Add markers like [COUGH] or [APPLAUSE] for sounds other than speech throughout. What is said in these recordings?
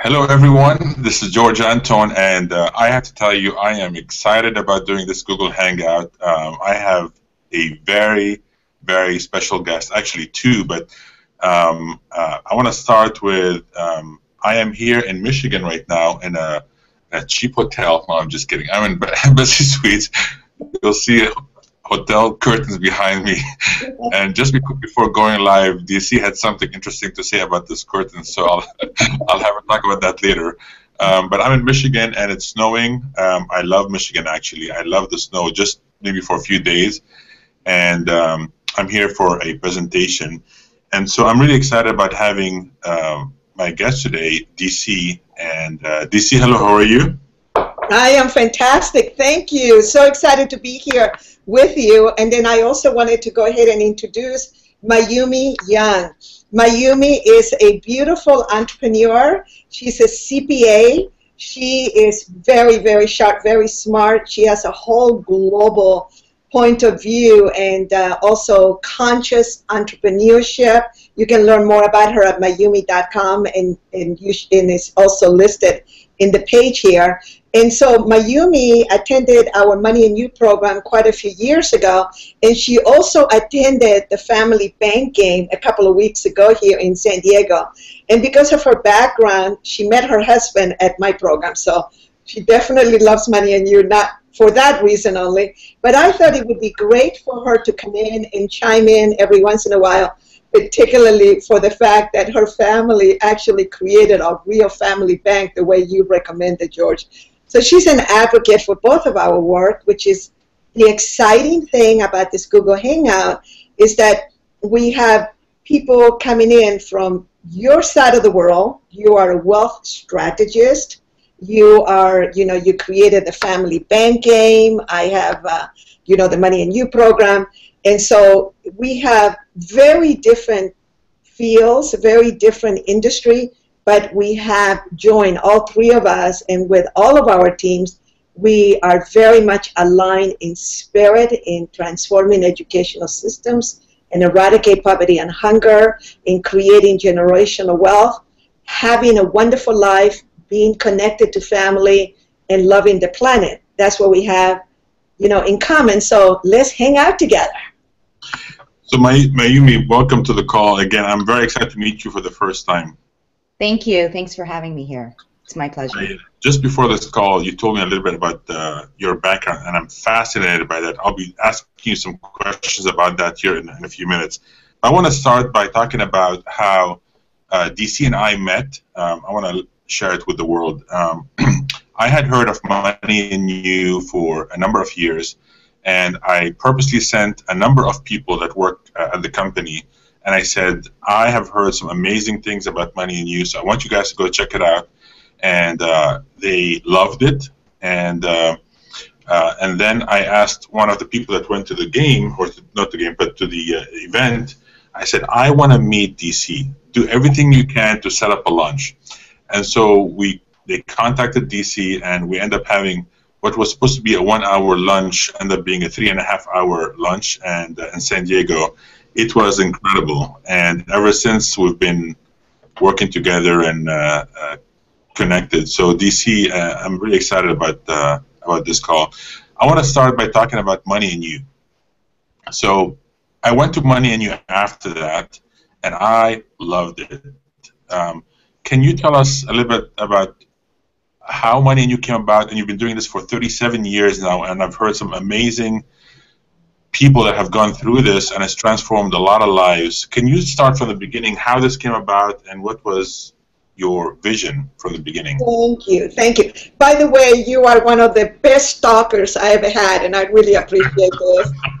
Hello, everyone. This is George Antone, and uh, I have to tell you, I am excited about doing this Google Hangout. Um, I have a very, very special guest, actually two, but um, uh, I want to start with um, I am here in Michigan right now in a, a cheap hotel. No, I'm just kidding. I'm in [LAUGHS] Embassy Suites. You'll see hotel curtains behind me. [LAUGHS] and just before going live, DC had something interesting to say about this curtain, so I'll, [LAUGHS] I'll have a talk about that later. Um, but I'm in Michigan and it's snowing. Um, I love Michigan actually. I love the snow just maybe for a few days. And um, I'm here for a presentation. And so I'm really excited about having um, my guest today, DC. And uh, DC, hello, how are you? I am fantastic. Thank you. So excited to be here with you. And then I also wanted to go ahead and introduce Mayumi Young. Mayumi is a beautiful entrepreneur. She's a CPA. She is very, very sharp, very smart. She has a whole global point of view and uh, also conscious entrepreneurship. You can learn more about her at mayumi.com and, and, you, and it's also listed in the page here. And so Mayumi attended our Money and You program quite a few years ago, and she also attended the family bank game a couple of weeks ago here in San Diego. And because of her background, she met her husband at my program. So she definitely loves Money and You, not for that reason only. But I thought it would be great for her to come in and chime in every once in a while particularly for the fact that her family actually created a real family bank the way you recommended, George. So she's an advocate for both of our work, which is the exciting thing about this Google Hangout is that we have people coming in from your side of the world. You are a wealth strategist. You are, you know, you created the family bank game. I have, uh, you know, the Money and You program. And so we have very different fields, very different industry, but we have joined all three of us, and with all of our teams, we are very much aligned in spirit in transforming educational systems and eradicate poverty and hunger, in creating generational wealth, having a wonderful life, being connected to family, and loving the planet. That's what we have, you know, in common. So let's hang out together. So Mayumi, welcome to the call. Again, I'm very excited to meet you for the first time. Thank you. Thanks for having me here. It's my pleasure. I, just before this call, you told me a little bit about uh, your background, and I'm fascinated by that. I'll be asking you some questions about that here in, in a few minutes. I want to start by talking about how uh, DC and I met. Um, I want to share it with the world. Um, [CLEARS THROAT] I had heard of Money and You for a number of years, and I purposely sent a number of people that work uh, at the company and I said, I have heard some amazing things about Money in so I want you guys to go check it out. And uh, they loved it. And uh, uh, and then I asked one of the people that went to the game, or to, not the game, but to the uh, event. I said, I want to meet DC. Do everything you can to set up a lunch. And so we they contacted DC, and we end up having what was supposed to be a one-hour lunch end up being a three and a half hour lunch, and uh, in San Diego it was incredible. And ever since, we've been working together and uh, uh, connected. So DC, uh, I'm really excited about uh, about this call. I want to start by talking about Money and You. So I went to Money and You after that, and I loved it. Um, can you tell us a little bit about how Money and You came about? And you've been doing this for 37 years now, and I've heard some amazing people that have gone through this and it's transformed a lot of lives. Can you start from the beginning how this came about and what was your vision from the beginning? Thank you. Thank you. By the way, you are one of the best talkers I ever had, and I really appreciate this. [LAUGHS]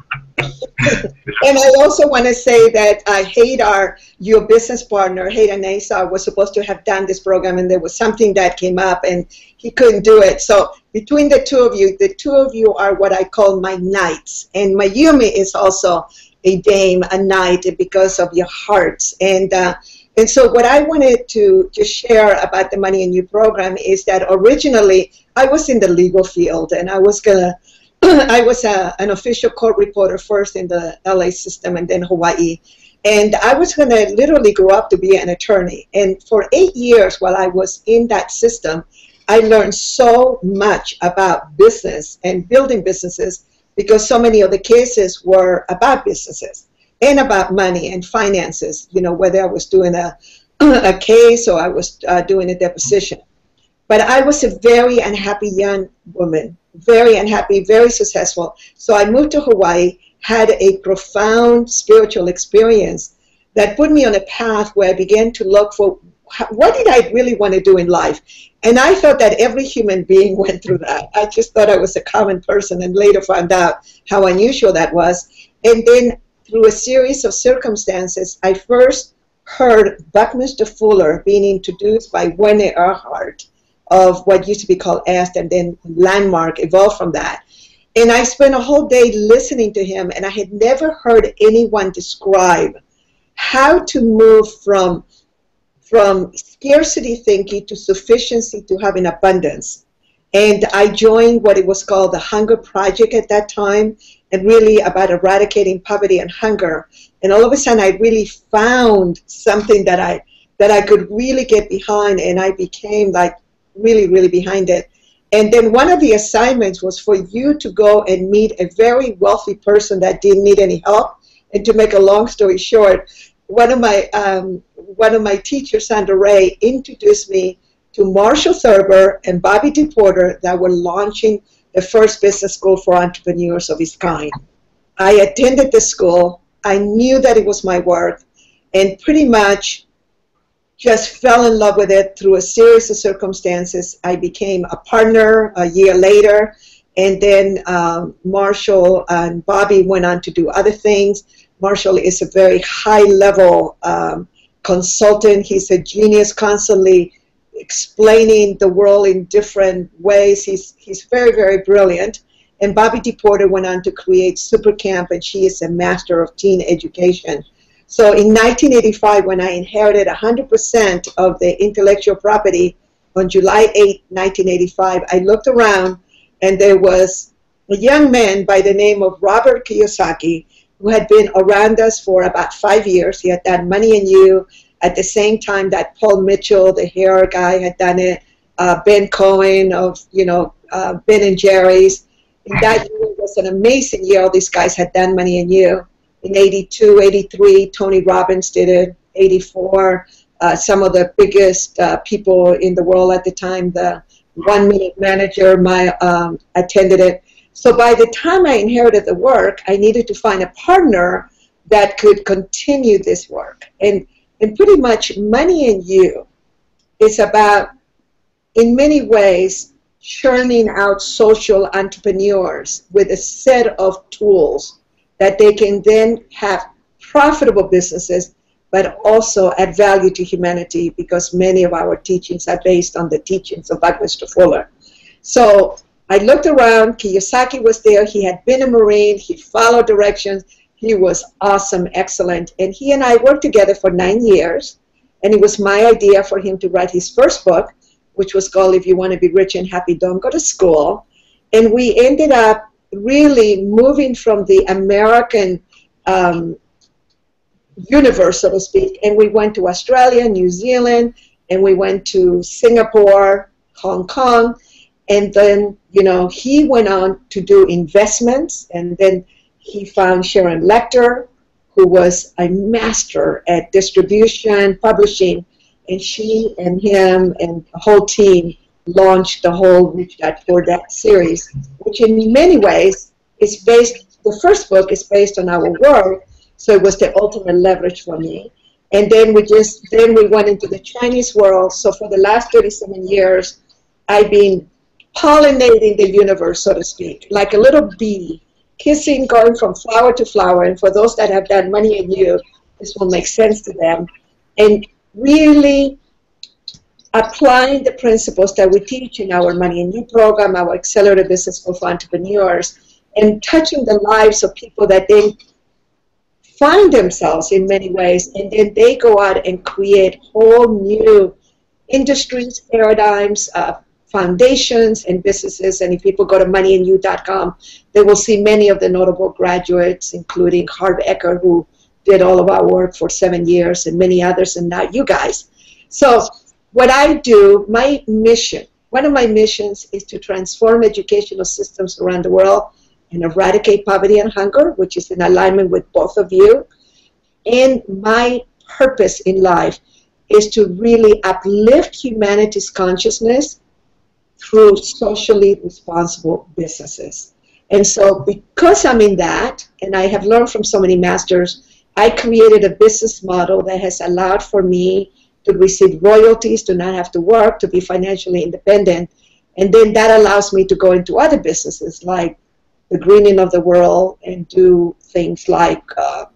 [LAUGHS] and I also want to say that uh, Haider, your business partner, Haider Nazar, was supposed to have done this program, and there was something that came up, and he couldn't do it. So between the two of you, the two of you are what I call my knights, and Mayumi is also a dame, a knight, because of your hearts. And uh, and so what I wanted to just share about the Money and You program is that originally I was in the legal field, and I was gonna [CLEARS THROAT] I was a, an official court reporter first in the LA system and then Hawaii. And I was going to literally grow up to be an attorney. And for eight years while I was in that system, I learned so much about business and building businesses because so many of the cases were about businesses and about money and finances, you know, whether I was doing a, [CLEARS THROAT] a case or I was uh, doing a deposition. But I was a very unhappy young woman, very unhappy, very successful. So I moved to Hawaii, had a profound spiritual experience that put me on a path where I began to look for what did I really want to do in life? And I thought that every human being [LAUGHS] went through that. I just thought I was a common person and later found out how unusual that was. And then through a series of circumstances, I first heard Buckminster Fuller being introduced by Werner Erhard of what used to be called EST and then Landmark evolved from that. And I spent a whole day listening to him, and I had never heard anyone describe how to move from from scarcity thinking to sufficiency to having abundance. And I joined what it was called the Hunger Project at that time, and really about eradicating poverty and hunger. And all of a sudden, I really found something that I that I could really get behind, and I became like really, really behind it. And then one of the assignments was for you to go and meet a very wealthy person that didn't need any help. And to make a long story short, one of my um, one of my teachers, Sandra Ray, introduced me to Marshall Thurber and Bobbi DePorter that were launching the first business school for entrepreneurs of its kind. I attended the school. I knew that it was my work, and pretty much just fell in love with it through a series of circumstances. I became a partner a year later, and then um, Marshall and Bobbi went on to do other things. Marshall is a very high level um, consultant. He's a genius, constantly explaining the world in different ways. He's, he's very, very brilliant. And Bobbi DePorter went on to create Super Camp, and she is a master of teen education. So in 1985, when I inherited 100% of the intellectual property on July 8, 1985, I looked around and there was a young man by the name of Robert Kiyosaki who had been around us for about five years. He had done Money and You at the same time that Paul Mitchell, the hair guy, had done it. Uh, ben Cohen of, you know, uh, Ben and Jerry's. And that year was an amazing year. All these guys had done Money and You in 82, 83, Tony Robbins did it, 84. Uh, some of the biggest uh, people in the world at the time, the one minute manager, my um, attended it. So by the time I inherited the work, I needed to find a partner that could continue this work. And, and pretty much Money and You is about, in many ways, churning out social entrepreneurs with a set of tools that they can then have profitable businesses but also add value to humanity because many of our teachings are based on the teachings of Buckminster Fuller. So I looked around, Kiyosaki was there, he had been a Marine, he followed directions, he was awesome, excellent, and he and I worked together for nine years, and it was my idea for him to write his first book, which was called If You Want to Be Rich and Happy, Don't Go to School, and we ended up really moving from the American um, universe, so to speak, and we went to Australia, New Zealand, and we went to Singapore, Hong Kong, and then you know he went on to do investments, and then he found Sharon Lechter, who was a master at distribution, publishing, and she and him and the whole team launched the whole Rich Dad Poor Dad series, which in many ways is based, the first book is based on our work, so it was the ultimate leverage for me. And then we just, then we went into the Chinese world. So for the last 37 years, I've been pollinating the universe, so to speak, like a little bee, kissing, going from flower to flower. And for those that have done Money and You, this will make sense to them. And really applying the principles that we teach in our Money and You program, our Excellerated Business School for Entrepreneurs, and touching the lives of people that then find themselves in many ways, and then they go out and create whole new industries, paradigms, uh, foundations, and businesses. And if people go to moneyandyou.com, they will see many of the notable graduates, including Harv Eker, who did all of our work for seven years and many others, and now you guys. So, what I do, my mission, one of my missions is to transform educational systems around the world and eradicate poverty and hunger, which is in alignment with both of you. And my purpose in life is to really uplift humanity's consciousness through socially responsible businesses. And so, because I'm in that, and I have learned from so many masters, I created a business model that has allowed for me to receive royalties, to not have to work, to be financially independent. And then that allows me to go into other businesses like the greening of the world and do things like uh,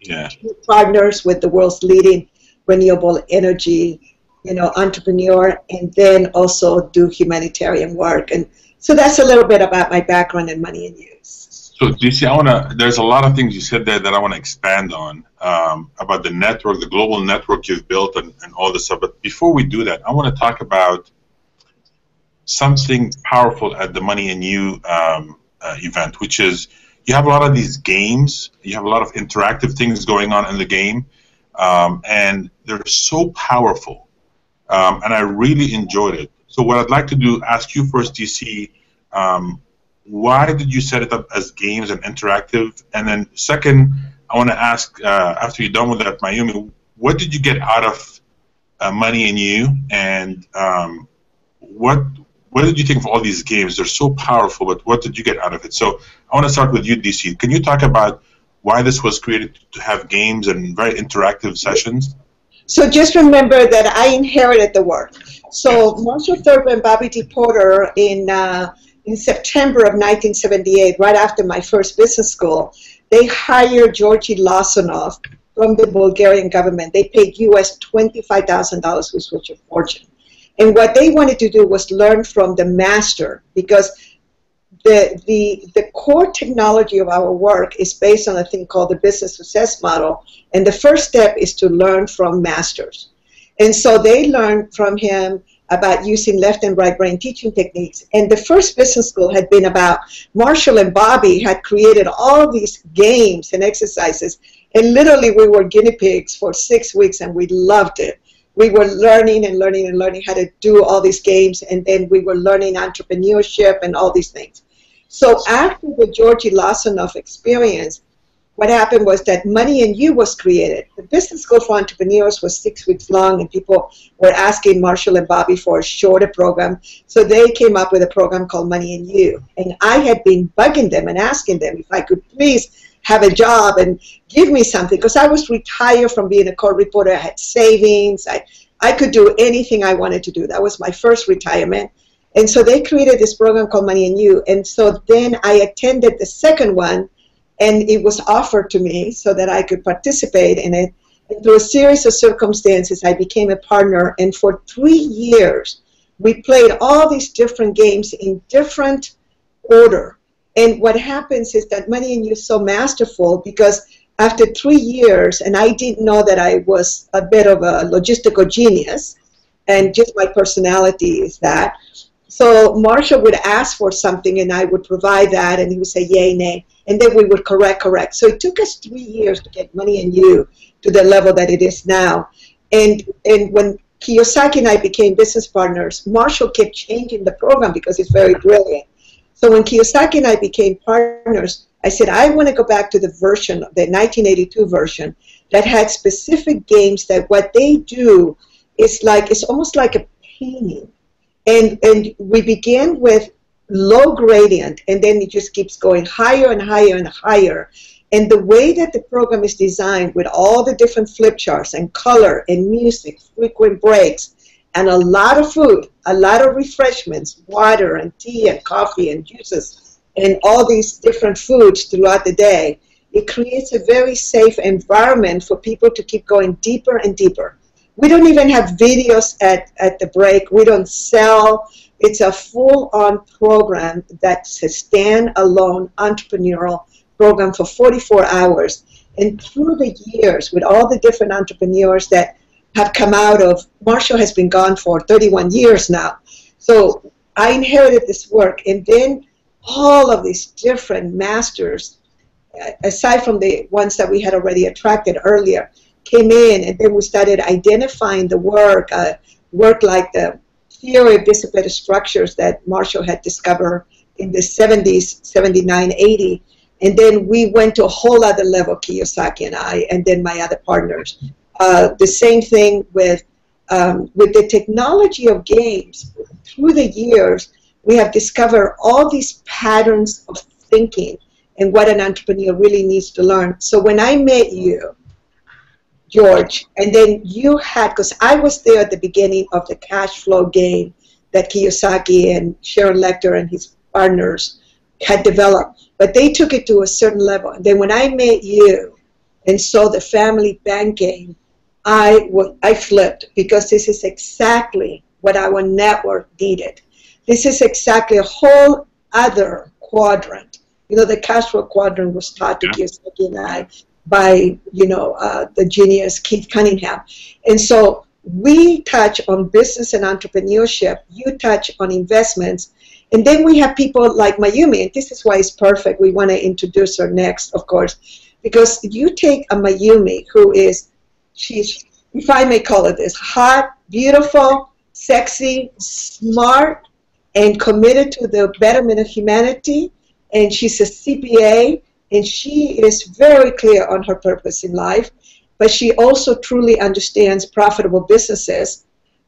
yeah. partners with the world's leading renewable energy, you know, entrepreneur, and then also do humanitarian work. And so that's a little bit about my background in money and use. So, DC, I want to. There's a lot of things you said there that I want to expand on um, about the network, the global network you've built, and, and all this stuff. But before we do that, I want to talk about something powerful at the Money and You um, uh, event, which is you have a lot of these games. You have a lot of interactive things going on in the game, um, and they're so powerful. Um, and I really enjoyed it. So what I'd like to do, ask you first, DC, um, why did you set it up as games and interactive? And then second, I want to ask, uh, after you're done with that, Mayumi, what did you get out of uh, Money and You, and um, what what did you think of all these games? They're so powerful, but what did you get out of it? So I want to start with you, DC. Can you talk about why this was created to have games and very interactive sessions? So just remember that I inherited the work. So Marshall Thurber and Bobbi DePorter in uh, in September of 1978, right after my first business school, they hired Georgi Lozanov from the Bulgarian government. They paid U.S. $25,000, which was a fortune. And what they wanted to do was learn from the master because the, the, the core technology of our work is based on a thing called the business success model. And the first step is to learn from masters. And so they learned from him about using left and right brain teaching techniques. And the first business school had been about Marshall and Bobbi had created all these games and exercises. And literally, we were guinea pigs for six weeks and we loved it we were learning and learning and learning how to do all these games, and then we were learning entrepreneurship and all these things. So after the Georgy Lozanov experience, what happened was that Money and You was created. The Business School for Entrepreneurs was six weeks long, and people were asking Marshall and Bobbi for a shorter program. So they came up with a program called Money and You. And I had been bugging them and asking them if I could please have a job and give me something because I was retired from being a court reporter. I had savings. I, I could do anything I wanted to do. That was my first retirement. And so they created this program called Money and You. And so then I attended the second one and it was offered to me so that I could participate in it. And through a series of circumstances, I became a partner. And for three years, we played all these different games in different order. And what happens is that Money and You is so masterful because after three years, and I didn't know that I was a bit of a logistical genius, and just my personality is that. So Marshall would ask for something, and I would provide that, and he would say yay, nay, and then we would correct, correct. So it took us three years to get Money and You to the level that it is now. And and when Kiyosaki and I became business partners, Marshall kept changing the program because it's very brilliant. So when Kiyosaki and I became partners, I said, I want to go back to the version, the 1982 version, that had specific games that what they do is like, it's almost like a painting. And, and we begin with low gradient, and then it just keeps going higher and higher and higher. And the way that the program is designed with all the different flip charts and color and music, frequent breaks, and a lot of food, a lot of refreshments, water and tea and coffee and juices, and all these different foods throughout the day, it creates a very safe environment for people to keep going deeper and deeper. We don't even have videos at, at the break. We don't sell. It's a full-on program that's a stand-alone entrepreneurial program for 44 hours. And through the years, with all the different entrepreneurs that have come out of, Marshall has been gone for 31 years now. So I inherited this work, and then all of these different masters uh, aside from the ones that we had already attracted earlier, came in and then we started identifying the work, uh, work like the theory of dissipative structures that Marshall had discovered in the 70s, 79, 80. And then we went to a whole other level, Kiyosaki and I, and then my other partners. Uh, the same thing with um, with the technology of games. Through the years, we have discovered all these patterns of thinking and what an entrepreneur really needs to learn. So when I met you, George, and then you had, because I was there at the beginning of the cash flow game that Kiyosaki and Sharon Lechter and his partners had developed, but they took it to a certain level. And then when I met you and saw the family banking, game, I, I flipped because this is exactly what our network needed. This is exactly a whole other quadrant. You know, the cash flow quadrant was taught to yeah. Kiyosaki and I by, you know, uh, the genius Keith Cunningham. And so we touch on business and entrepreneurship. You touch on investments. And then we have people like Mayumi, and this is why it's perfect. We want to introduce her next, of course, because you take a Mayumi who is, she's, if I may call it this, hot, beautiful, sexy, smart, and committed to the betterment of humanity. And she's a CPA, and she is very clear on her purpose in life. But she also truly understands profitable businesses,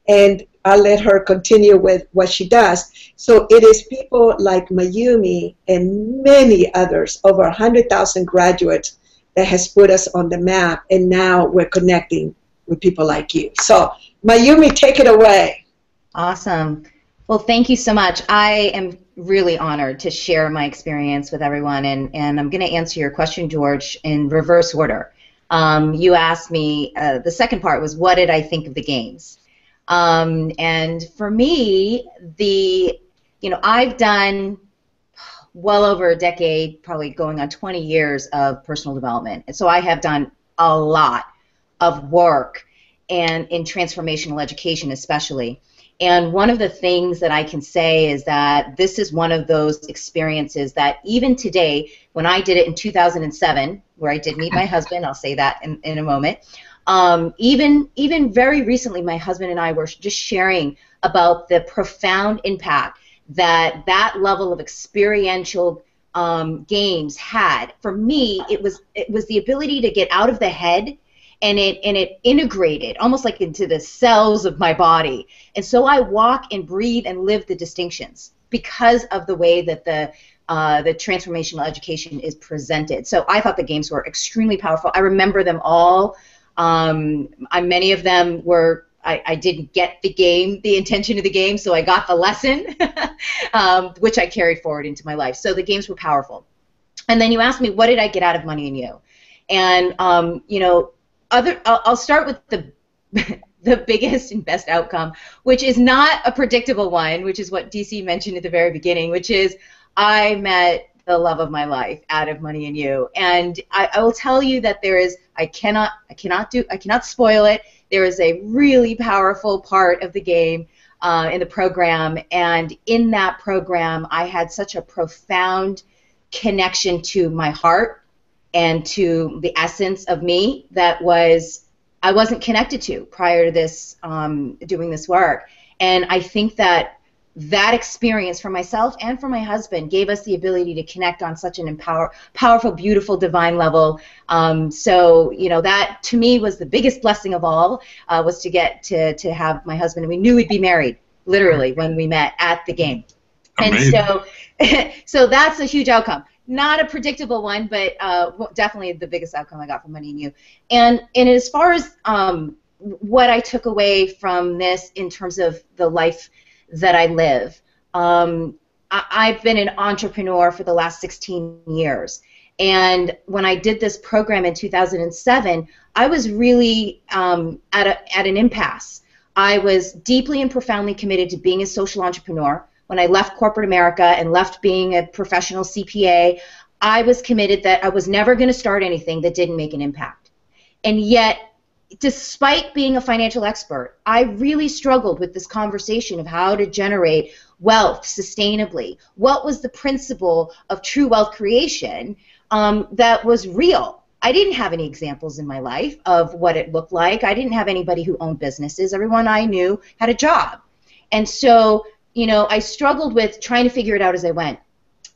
and I'll let her continue with what she does. So it is people like Mayumi and many others, over 100,000 graduates, that has put us on the map, and now we're connecting with people like you. So, Mayumi, take it away. Awesome. Well, thank you so much. I am really honored to share my experience with everyone, and, and I'm going to answer your question, George, in reverse order. Um, you asked me, uh, the second part was, what did I think of the games? Um, and for me, the, you know, I've done well over a decade, probably going on 20 years of personal development. And so I have done a lot of work and in transformational education especially. And one of the things that I can say is that this is one of those experiences that even today, when I did it in 2007, where I did meet my husband, I'll say that in, in a moment. Um, even even very recently, my husband and I were just sharing about the profound impact that that level of experiential um, games had. For me, it was it was the ability to get out of the head and it and it integrated almost like into the cells of my body. And so I walk and breathe and live the distinctions because of the way that the uh, the transformational education is presented. So I thought the games were extremely powerful. I remember them all. Um, I, many of them were I, I, didn't get the game, the intention of the game, so I got the lesson, [LAUGHS] um, which I carried forward into my life. So the games were powerful. And then you asked me, what did I get out of Money and You? And um, you know, other I'll, I'll start with the [LAUGHS] the biggest and best outcome, which is not a predictable one, which is what DC mentioned at the very beginning, which is I met the love of my life out of Money and You, and I, I will tell you that there is I cannot I cannot do I cannot spoil it. There is a really powerful part of the game uh, in the program, and in that program, I had such a profound connection to my heart and to the essence of me that was I wasn't connected to prior to this um, doing this work. And I think that that experience for myself and for my husband gave us the ability to connect on such an empower, powerful, beautiful, divine level. Um, so you know that to me was the biggest blessing of all uh, was to get to to have my husband, and we knew we'd be married literally when we met at the game. Amazing. And so, [LAUGHS] so that's a huge outcome not a predictable one, but uh, definitely the biggest outcome I got from Money and You. And and as far as um, what I took away from this in terms of the life that I live, um, I, have been an entrepreneur for the last 16 years. And when I did this program in 2007, I was really um, at, a, at an impasse. I was deeply and profoundly committed to being a social entrepreneur when I left corporate America and left being a professional CPA, I was committed that I was never going to start anything that didn't make an impact. And yet, despite being a financial expert, I really struggled with this conversation of how to generate wealth sustainably. What was the principle of true wealth creation? um, that was real. I didn't have any examples in my life of what it looked like. I didn't have anybody who owned businesses. Everyone I knew had a job. And so, you know, I struggled with trying to figure it out as I went.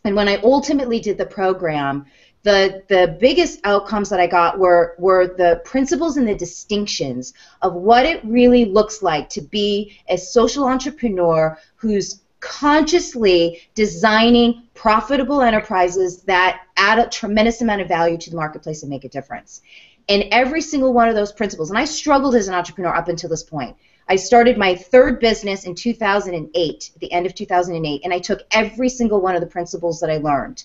And when I ultimately did the program, the the biggest outcomes that I got were were the principles and the distinctions of what it really looks like to be a social entrepreneur who's consciously designing profitable enterprises that add a tremendous amount of value to the marketplace and make a difference. And every single one of those principles, and I struggled as an entrepreneur up until this point. I started my third business in 2008, at the end of 2008, and I took every single one of the principles that I learned.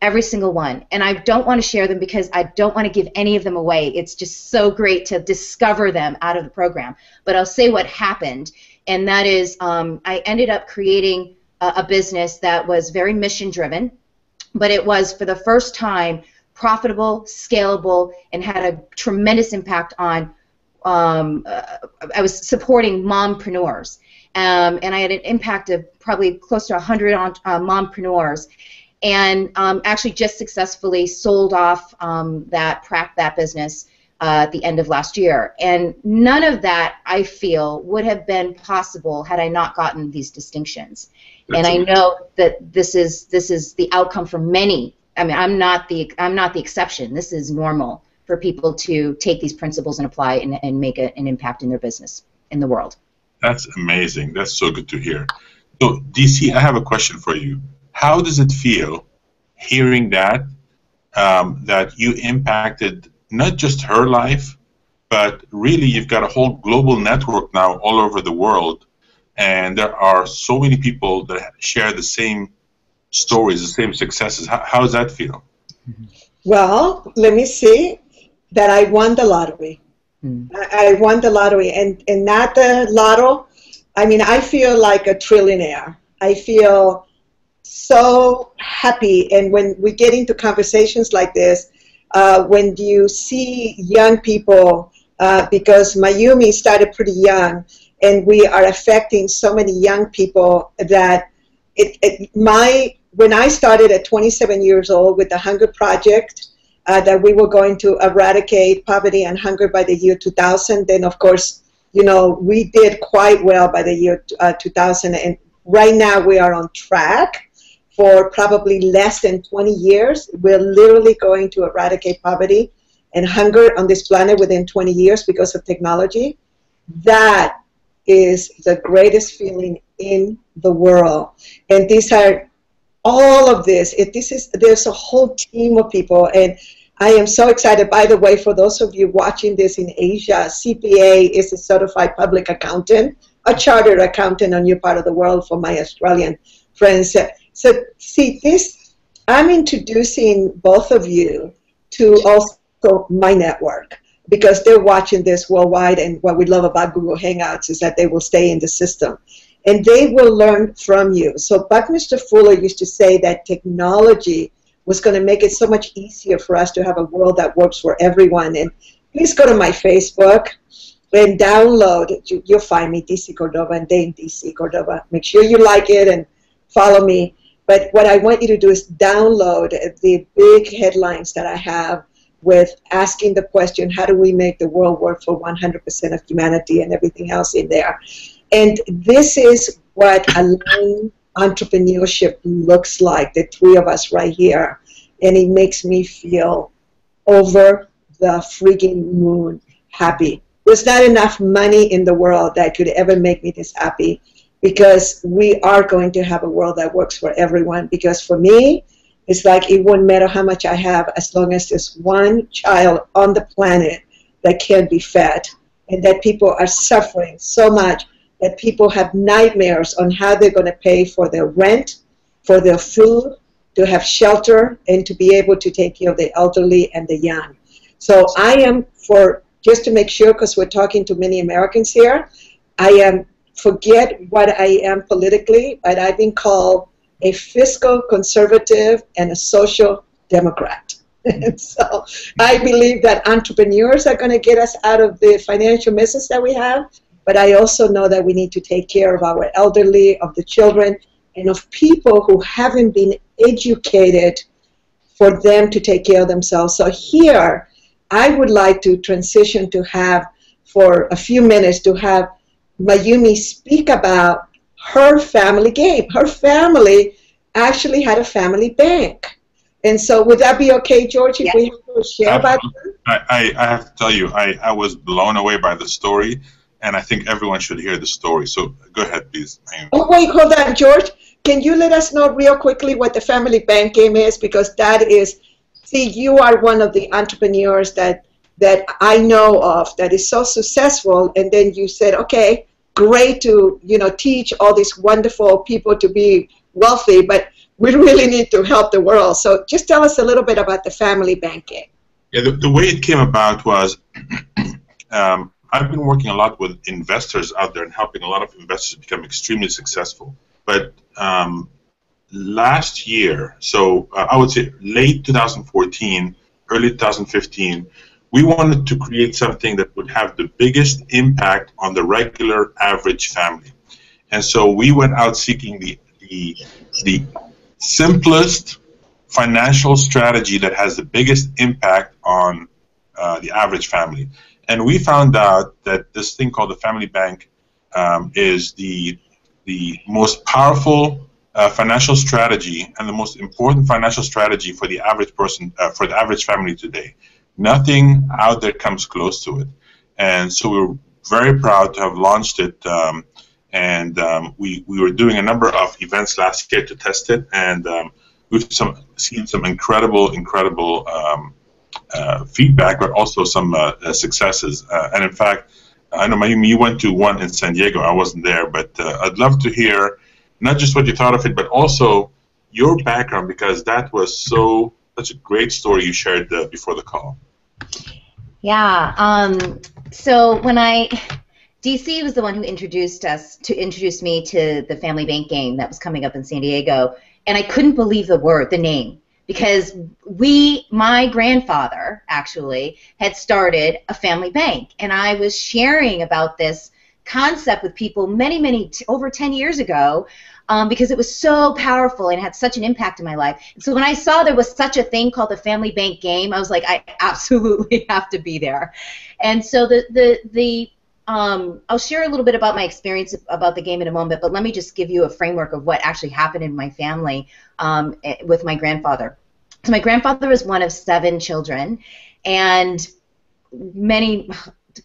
Every single one. And I don't want to share them because I don't want to give any of them away. It's just so great to discover them out of the program. But I'll say what happened and that is um, I ended up creating a, a business that was very mission driven, but it was for the first time profitable, scalable, and had a tremendous impact on. Um, uh, I was supporting mompreneurs, um, and I had an impact of probably close to 100 on, uh, mompreneurs, and um, actually just successfully sold off um, that that business uh, at the end of last year. And none of that, I feel, would have been possible had I not gotten these distinctions. That's and I know that this is this is the outcome for many. I mean, I'm not the I'm not the exception. This is normal for people to take these principles and apply and, and make a, an impact in their business in the world. That's amazing. That's so good to hear. So, DC, I have a question for you. How does it feel hearing that um, that you impacted not just her life, but really you've got a whole global network now all over the world, and there are so many people that share the same stories, the same successes. How, how does that feel? Well, let me see that I won the lottery. Mm. I, I, won the lottery, and, and not the lotto. I mean, I feel like a trillionaire. I feel so happy, and when we get into conversations like this, uh, when you see young people, uh, because Mayumi started pretty young, and we are affecting so many young people that it, it my when I started at 27 years old with the Hunger Project, uh, that we were going to eradicate poverty and hunger by the year 2000. Then, of course, you know, we did quite well by the year uh, 2000. And right now we are on track for probably less than 20 years. We're literally going to eradicate poverty and hunger on this planet within 20 years because of technology. That is the greatest feeling in the world. And these are all of this. This is there's a whole team of people, and I am so excited. By the way, for those of you watching this in Asia, CPA is a certified public accountant, a chartered accountant on your part of the world. For my Australian friends, so see this, I'm introducing both of you to also my network because they're watching this worldwide and what we love about Google Hangouts is that they will stay in the system and they will learn from you. So Buckminster Fuller used to say that technology was going to make it so much easier for us to have a world that works for everyone. And please go to my Facebook and download. You'll find me, DC Cordova and Dame DC Cordova. Make sure you like it and follow me. But what I want you to do is download the big headlines that I have with asking the question, how do we make the world work for 100% of humanity and everything else in there? And this is what aligned entrepreneurship looks like, the three of us right here. And it makes me feel over the freaking moon happy. There's not enough money in the world that could ever make me this happy because we are going to have a world that works for everyone. Because for me, it's like it won't matter how much I have as long as there's one child on the planet that can't be fed, and that people are suffering so much that people have nightmares on how they're going to pay for their rent, for their food, to have shelter, and to be able to take care of the elderly and the young. So I am for just to make sure, because we're talking to many Americans here, I am forget what I am politically, but I've been called a fiscal conservative and a social democrat. [LAUGHS] so I believe that entrepreneurs are going to get us out of the financial messes that we have, but I also know that we need to take care of our elderly, of the children, and of people who haven't been educated for them to take care of themselves. So here, I would like to transition to have, for a few minutes, to have Mayumi speak about her family game. Her family actually had a family bank. And so, would that be okay, George, if Yes. we have to share about that? I, I, I have to tell you, I, I was blown away by the story, and I think everyone should hear the story. So go ahead, please. Oh, wait, hold on, George. Can you let us know real quickly what the family bank game is? Because that is, see, you are one of the entrepreneurs that that I know of that is so successful, and then you said, okay, great to you know teach all these wonderful people to be wealthy, but we really need to help the world. So just tell us a little bit about the family bank game. Yeah, the, the way it came about was [CLEARS THROAT] um, I've been working a lot with investors out there and helping a lot of investors become extremely successful. But um, last year, so uh, I would say late 2014, early 2015, we wanted to create something that would have the biggest impact on the regular average family. And so we went out seeking the, the, the simplest financial strategy that has the biggest impact on uh, the average family. And we found out that this thing called the family bank um, is the the most powerful uh, financial strategy and the most important financial strategy for the average person, uh, for the average family today. Nothing out there comes close to it. And so we were very proud to have launched it. Um, and um, we, we were doing a number of events last year to test it. And um, we've some, seen some incredible, incredible um, uh, feedback, but also some uh, uh, successes. Uh, and in fact, I know Mayumi, you went to one in San Diego. I wasn't there, but uh, I'd love to hear not just what you thought of it, but also your background because that was so such a great story you shared before the call. Yeah. Um, so when I, DC was the one who introduced us to introduce me to the Family Bank game that was coming up in San Diego, and I couldn't believe the word, the name, because we, my grandfather actually had started a family bank, and I was sharing about this concept with people many, many t- over 10 years ago. Um, because it was so powerful and had such an impact in my life. So when I saw there was such a thing called the Family Bank game, I was like, I [LAUGHS] absolutely have to be there. And so the the the um, I'll share a little bit about my experience about the game in a moment, but let me just give you a framework of what actually happened in my family um, eh, with my grandfather. So my grandfather was one of seven children, and many,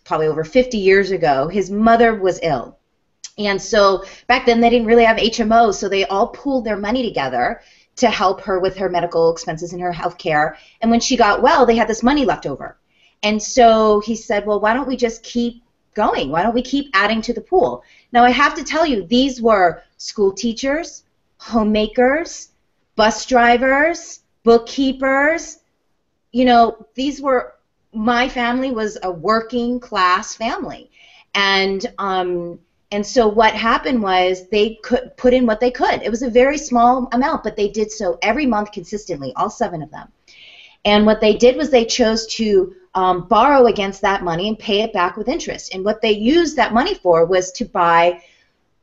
probably over 50 years ago, his mother was ill. And so back then they didn't really have HMOs, so they all pooled their money together to help her with her medical expenses and her health care. And when she got well, they had this money left over. And so he said, well, why don't we just keep going? Why don't we keep adding to the pool? Now, I have to tell you, these were school teachers, homemakers, bus drivers, bookkeepers. You know, these were, my family was a working class family. And, um, and so what happened was they could put in what they could. It was a very small amount, but they did so every month consistently, all seven of them. And what they did was they chose to um, borrow against that money and pay it back with interest. And what they used that money for was to buy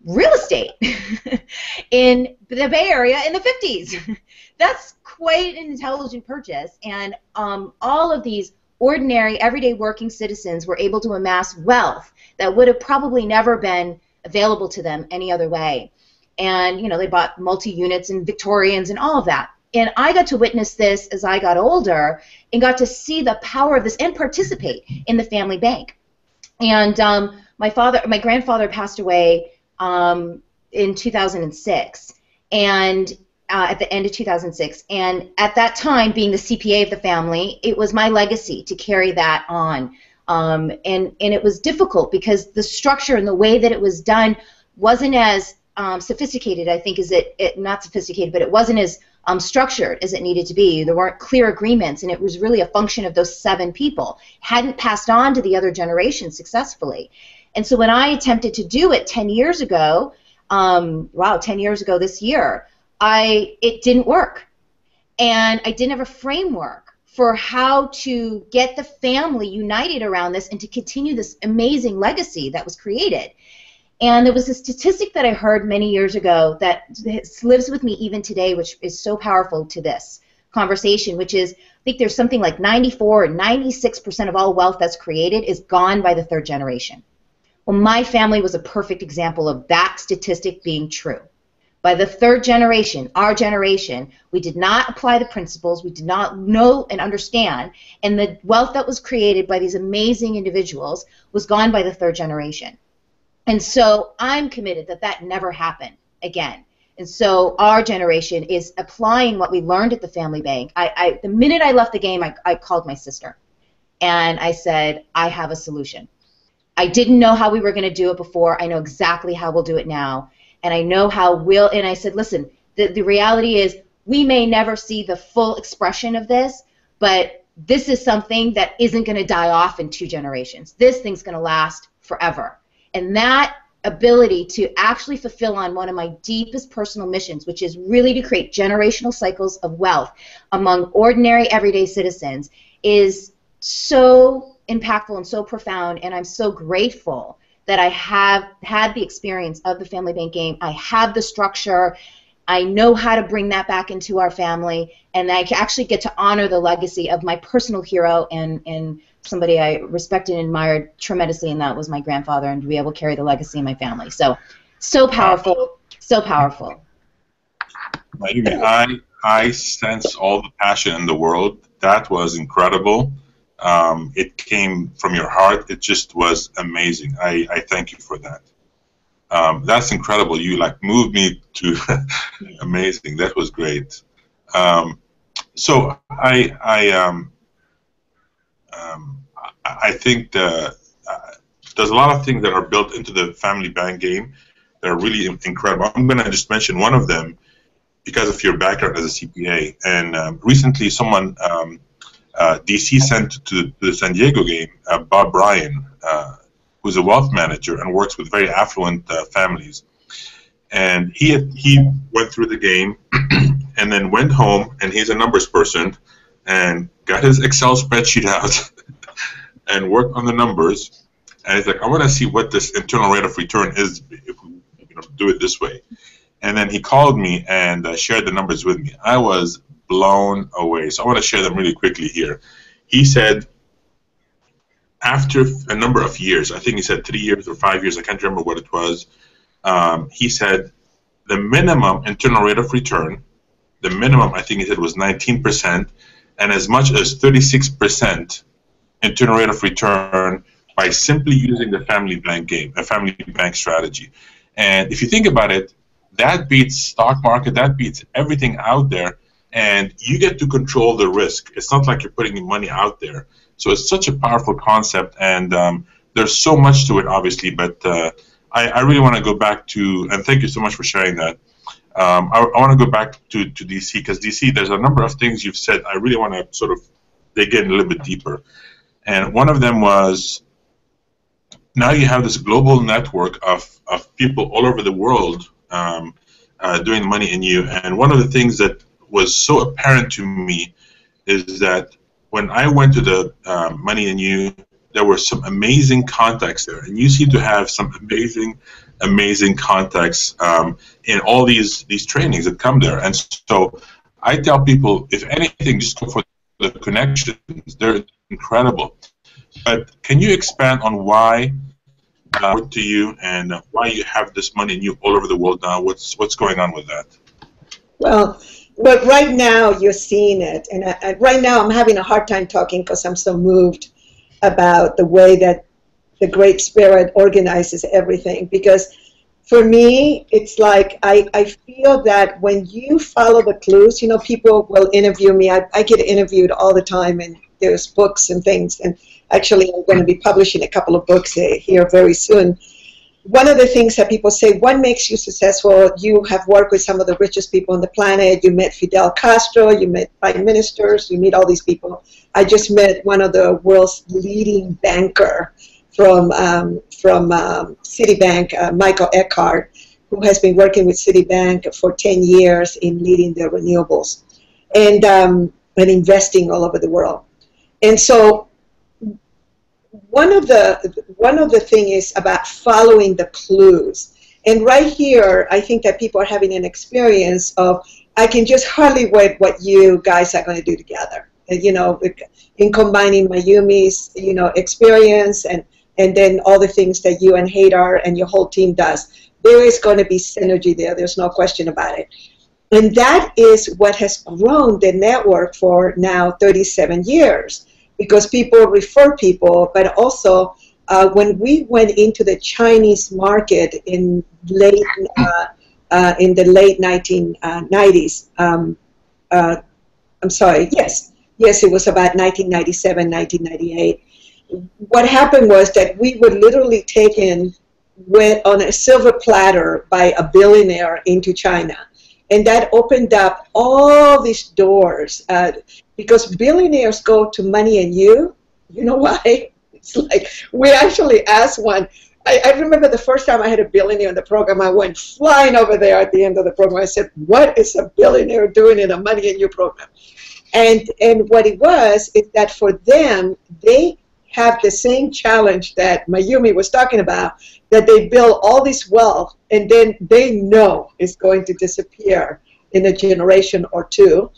real estate [LAUGHS] in the Bay Area in the 50s. [LAUGHS] That's quite an intelligent purchase. And um, all of these ordinary, everyday working citizens were able to amass wealth that would have probably never been available to them any other way. And, you know, they bought multi units and Victorians and all of that and I got to witness this as I got older and got to see the power of this and participate in the family bank. And um, my father, my grandfather passed away um, in 2006, and uh, at the end of 2006. And at that time, being the CPA of the family, it was my legacy to carry that on. Um, and and it was difficult because the structure and the way that it was done wasn't as um, sophisticated. I think is it, it not sophisticated, but it wasn't as um, structured as it needed to be. There weren't clear agreements, and it was really a function of those seven people. Hadn't passed on to the other generation successfully. And so when I attempted to do it 10 years ago, um, wow, 10 years ago this year, I it didn't work. And I didn't have a framework for how to get the family united around this and to continue this amazing legacy that was created. And there was a statistic that I heard many years ago that lives with me even today, which is so powerful to this. conversation, which is I think there's something like 94 or 96% of all wealth that's created is gone by the third generation. Well, my family was a perfect example of that statistic being true. By the third generation, our generation, we did not apply the principles, we did not know and understand, and the wealth that was created by these amazing individuals was gone by the third generation. And so I'm committed that that never happen again. And so our generation is applying what we learned at the family bank. I, I the minute I left the game, I, I called my sister, and I said, I have a solution. I didn't know how we were going to do it before. I know exactly how we'll do it now and I know how we'll. and I said, listen, the, the reality is we may never see the full expression of this, but this is something that isn't going to die off in two generations. This thing's going to last forever. And that ability to actually fulfill on one of my deepest personal missions, which is really to create generational cycles of wealth among ordinary everyday citizens, is so impactful and so profound. And I'm so grateful that I have had the experience of the family bank game. I have the structure. I know how to bring that back into our family, and I actually get to honor the legacy of my personal hero and, and somebody I respected and admired tremendously, and that was my grandfather, and to be able to carry the legacy in my family. So, so powerful, so powerful. I, I sense all the passion in the world. That was incredible. Um, it came from your heart. It just was amazing. I, I thank you for that. Um, that's incredible. You like moved me to [LAUGHS] amazing. That was great. Um, so I I um, um, I think the, uh, there's a lot of things that are built into the family bank game that are really incredible. I'm going to just mention one of them because of your background as a CPA. And um, recently, someone um, uh, DC sent to the San Diego game uh, Bob Bryan, uh, who's a wealth manager and works with very affluent uh, families. And he he went through the game [CLEARS THROAT] and then went home, and he's a numbers person, and got his Excel spreadsheet out [LAUGHS] and worked on the numbers. And he's like, I want to see what this internal rate of return is if we you know, do it this way. And then he called me and uh, shared the numbers with me. I was blown away. So I want to share them really quickly here. He said, after a number of years, I think he said three years or five years, I can't remember what it was, um, he said the minimum internal rate of return, the minimum I think he said was 19%, and as much as 36% internal rate of return by simply using the family bank game, a family bank strategy. And if you think about it, that beats stock market, that beats everything out there and you get to control the risk. It's not like you're putting your money out there. So it's such a powerful concept, and um, there's so much to it, obviously. But uh, I, I, really want to go back to, and thank you so much for sharing that. Um, I, I want to go back to, to DC because DC, there's a number of things you've said. I really want to sort of dig in a little bit deeper. And one of them was now you have this global network of, of people all over the world um, uh, doing money and you. And one of the things that was so apparent to me is that when I went to the um, Money and You, there were some amazing contacts there, and you seem to have some amazing, amazing contacts um, in all these these trainings that come there. And so, I tell people, if anything, just go for the connections. They're incredible. But can you expand on why uh, to you and why you have this money in you all over the world now? What's what's going on with that? Well, but right now you're seeing it, and I, I, right now I'm having a hard time talking because I'm so moved about the way that the Great Spirit organizes everything. Because for me, it's like I, I feel that when you follow the clues, you know, people will interview me. I, I get interviewed all the time, and there's books and things. And actually, I'm going to be publishing a couple of books uh, here very soon one of the things that people say, what makes you successful? You have worked with some of the richest people on the planet. You met Fidel Castro. You met prime ministers. You meet all these people. I just met one of the world's leading banker from um, from um, Citibank, uh, Michael Eckhart, who has been working with Citibank for 10 years in leading the renewables and um, and investing all over the world. And so one of the one of the thing is about following the clues. And right here, I think that people are having an experience of I can just hardly wait what you guys are going to do together. You know, in combining Mayumi's, you know, experience and and then all the things that you and Haider and your whole team does. There is going to be synergy there. There's no question about it. And that is what has grown the network for now 37 years because people refer people, but also uh, when we went into the Chinese market in late uh, uh, in the late 1990s, um, uh, I'm sorry, yes, yes, it was about 1997, 1998 what happened was that we were literally taken with, on a silver platter by a billionaire into China. And that opened up all these doors uh, because billionaires go to money and you. You know why? [LAUGHS] It's like we actually asked one. I, I, remember the first time I had a billionaire in the program, I went flying over there at the end of the program. I said, What is a billionaire doing in a money and you program? And, and what it was is that for them, they have the same challenge that Mayumi was talking about, that they build all this wealth and then they know it's going to disappear in a generation or two.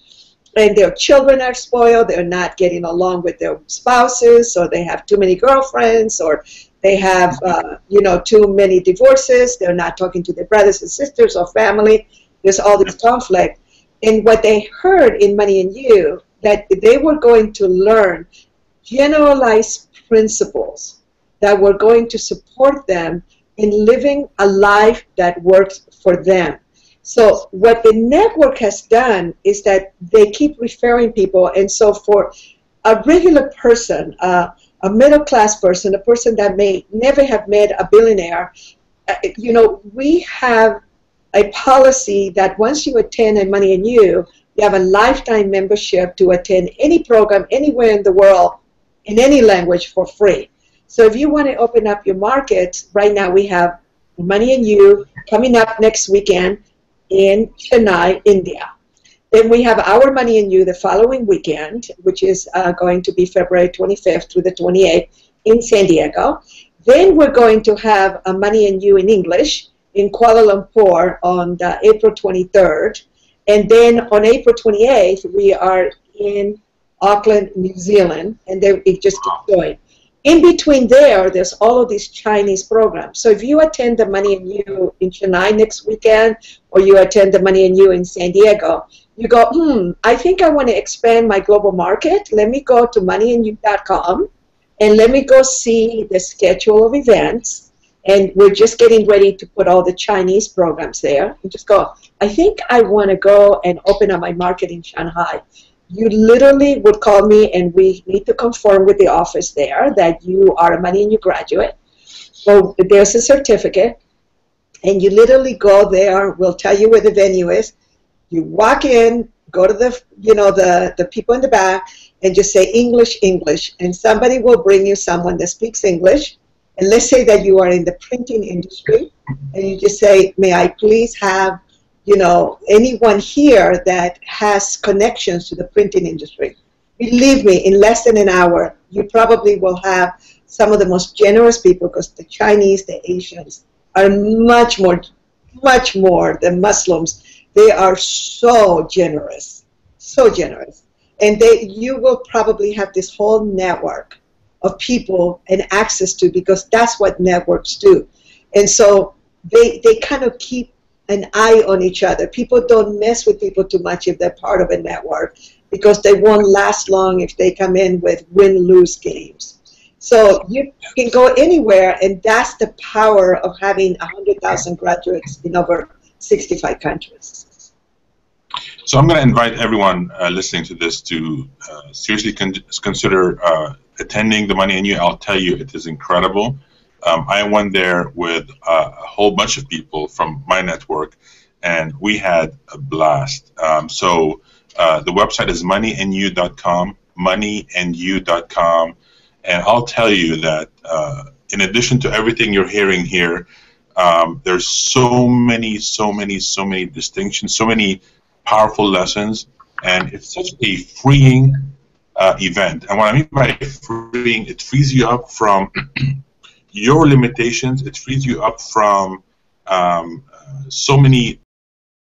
And their children are spoiled, they're not getting along with their spouses, or they have too many girlfriends, or they have, uh, you know, too many divorces, they're not talking to their brothers and sisters or family. There's all this conflict. And what they heard in Money and You, that they were going to learn generalized principles that were going to support them in living a life that works for them. So what the network has done is that they keep referring people, and so for a regular person, uh, a middle class person, a person that may never have met a billionaire, uh, you know, we have a policy that once you attend a Money and You, you have a lifetime membership to attend any program anywhere in the world in any language for free. So if you want to open up your market, right now we have Money and You coming up next weekend in Chennai, India. Then we have Our Money and You the following weekend, which is uh, going to be February 25th through the 28th in San Diego. Then we're going to have a Money and You in English in Kuala Lumpur on April 23rd. And then on April 28th, we are in Auckland, New Zealand, and they, it just keeps going. In between there, there's all of these Chinese programs. So if you attend the Money and You in Chennai next weekend, or you attend the Money and You in San Diego, you go, hmm, I think I want to expand my global market. Let me go to moneyandyou.com and let me go see the schedule of events. And we're just getting ready to put all the Chinese programs there. And just go, I think I want to go and open up my market in Shanghai you literally would call me and we need to confirm with the office there that you are a money and you graduate. Well, there's a certificate and you literally go there, we'll tell you where the venue is. You walk in, go to the, you know, the, the people in the back and just say English, English, and somebody will bring you someone that speaks English. And let's say that you are in the printing industry and you just say, may I please have you know, anyone here that has connections to the printing industry. Believe me, in less than an hour, you probably will have some of the most generous people because the Chinese, the Asians are much more, much more than Muslims. They are so generous, so generous. And they, you will probably have this whole network of people and access to because that's what networks do. And so they, they kind of keep an eye on each other. People don't mess with people too much if they're part of a network because they won't last long if they come in with win-lose games. So you can go anywhere, and that's the power of having 100,000 graduates in over 65 countries. So I'm going to invite everyone uh, listening to this to uh, seriously con consider uh, attending the Money and You. I'll tell you, it is incredible. Um, I went there with a whole bunch of people from my network, and we had a blast. Um, so uh, the website is moneyandyou.com, moneyandyou.com, and I'll tell you that uh, in addition to everything you're hearing here, um, there's so many, so many, so many distinctions, so many powerful lessons, and it's such a freeing uh, event. And what I mean by freeing, it frees you up from [CLEARS THROAT] your limitations. It frees you up from um, uh, so many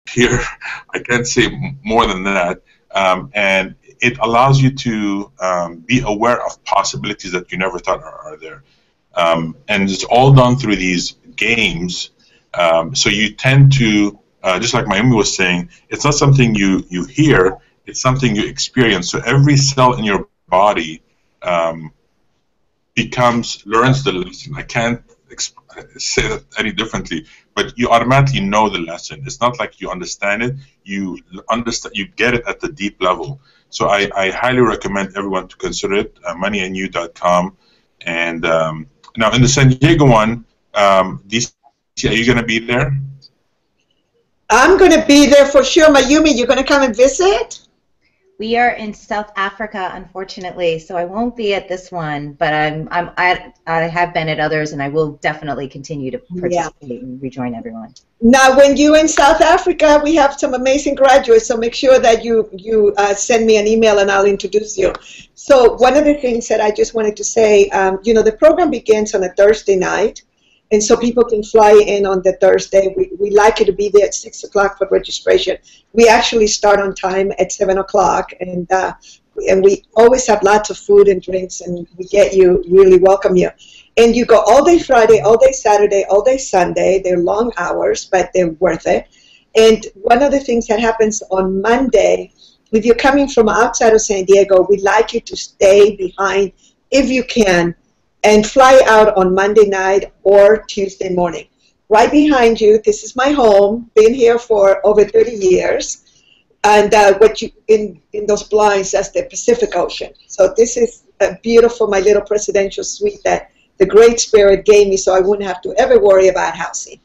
here. [LAUGHS] I can't say more than that. Um, and it allows you to um, be aware of possibilities that you never thought are, are there. Um, and it's all done through these games. Um, so you tend to, uh, just like Mayumi was saying, it's not something you, you hear, it's something you experience. So every cell in your body um, becomes, learns the lesson. I can't say that any differently, but you automatically know the lesson. It's not like you understand it; you understand, you get it at the deep level. So I, I highly recommend everyone to consider it. Uh, moneyandYou.com, and um, now in the San Diego one, um, DC, are you going to be there? I'm going to be there for sure. Mayumi, you're going to come and visit? We are in South Africa, unfortunately, so I won't be at this one, but I'm, I'm I, I have been at others, and I will definitely continue to participate yeah. and rejoin everyone. Now, when you're in South Africa, we have some amazing graduates, so make sure that you you uh, send me an email, and I'll introduce you. So one of the things that I just wanted to say, um, you know, the program begins on a Thursday night and so people can fly in on the Thursday. We, we like you to be there at 6 o'clock for registration. We actually start on time at 7 o'clock, and, uh, and we always have lots of food and drinks, and we get you, really welcome you. And you go all day Friday, all day Saturday, all day Sunday. They're long hours, but they're worth it. And one of the things that happens on Monday, if you're coming from outside of San Diego, we'd like you to stay behind if you can and fly out on Monday night or Tuesday morning. Right behind you, this is my home, been here for over 30 years. And uh, what you in, in those blinds, that's the Pacific Ocean. So this is a beautiful, my little presidential suite that the Great Spirit gave me so I wouldn't have to ever worry about housing.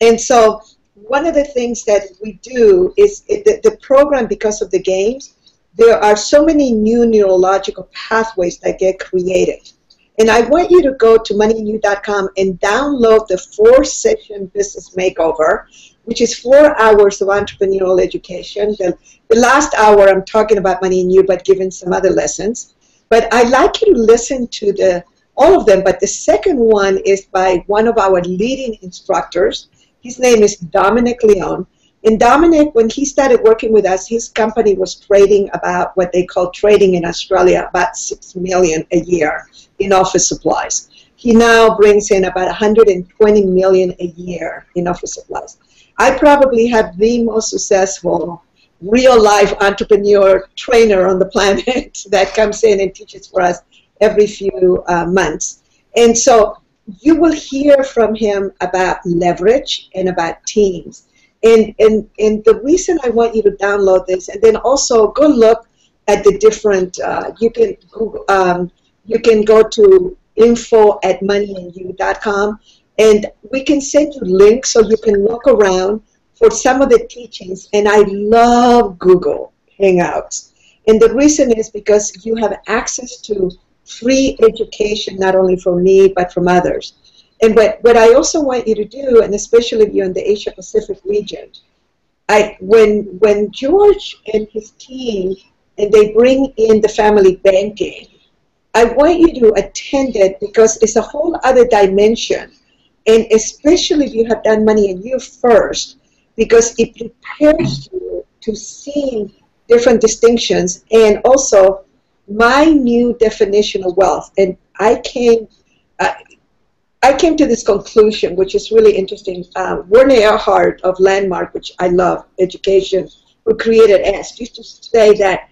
And so one of the things that we do is the, the program, because of the games, there are so many new neurological pathways that get created. And I want you to go to moneyandyou.com and download the four session business makeover, which is four hours of entrepreneurial education. The, the last hour I'm talking about Money and You, but giving some other lessons. But I'd like you to listen to the all of them, but the second one is by one of our leading instructors. His name is Dominic Leon. And Dominic, when he started working with us, his company was trading about what they call trading in Australia, about six million a year in office supplies. He now brings in about 120 million a year in office supplies. I probably have the most successful real life entrepreneur trainer on the planet [LAUGHS] that comes in and teaches for us every few uh, months. And so you will hear from him about leverage and about teams. And, and, and the reason I want you to download this, and then also go look at the different, uh, you can Google, um, you can go to info at moneyandyou.com and we can send you links so you can look around for some of the teachings. And I love Google Hangouts. And the reason is because you have access to free education, not only from me, but from others. And what, what I also want you to do, and especially if you're in the Asia Pacific region, I, when, when George and his team, and they bring in the family banking, I want you to attend it because it's a whole other dimension. And especially if you have done money and you first, because it prepares you to see different distinctions and also my new definition of wealth. And I came, uh, I came to this conclusion, which is really interesting. Uh, Werner Erhard of Landmark, which I love, education, who created est, used to say that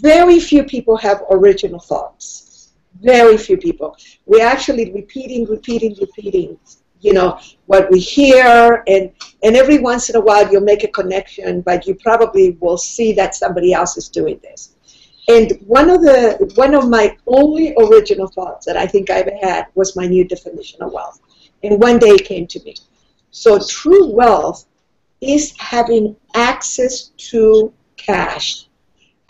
very few people have original thoughts. Very few people. We're actually repeating, repeating, repeating, you know, what we hear, and, and every once in a while you'll make a connection, but you probably will see that somebody else is doing this. And one of the one of my only original thoughts that I think I ever had was my new definition of wealth. And one day it came to me. So true wealth is having access to cash